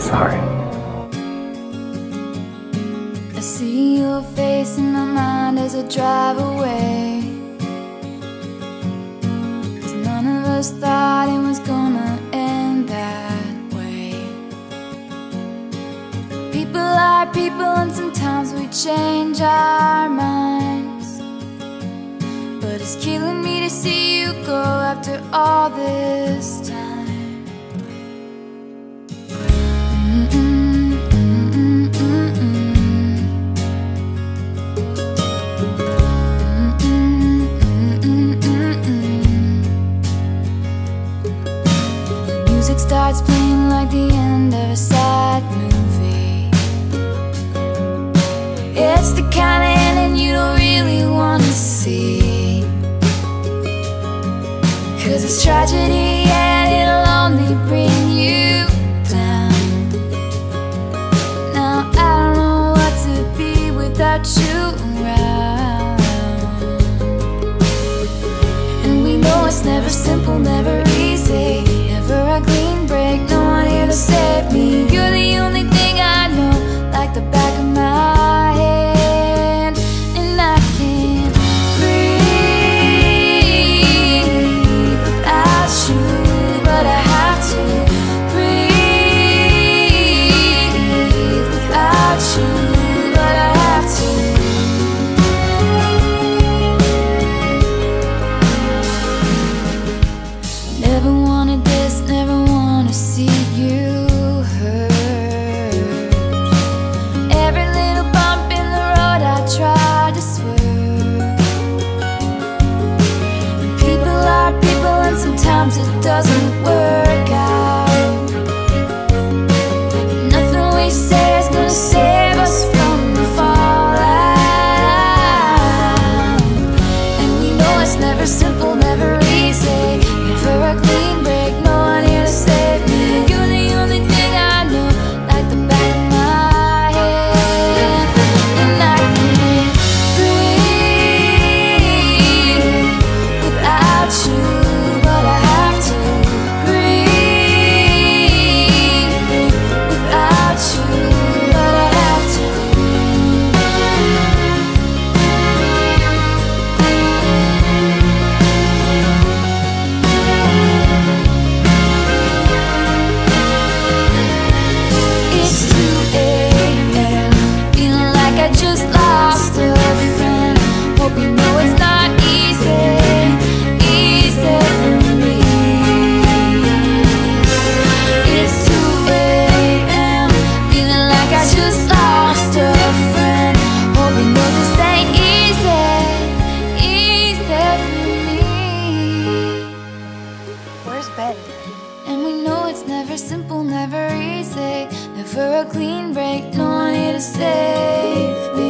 sorry. I see your face in my mind as I drive away. Cause none of us thought it was gonna end that way. People are people, and sometimes we change our minds. But it's killing me to see you go after all this time. Starts playing like the end of a sad movie. It's the kind of ending you don't really want to see. Cause it's tragedy and it'll only bring you down. Now I don't know what to be without you around. And we know it's never simple, never easy. sometimes it doesn't for a clean break. No one here to save me.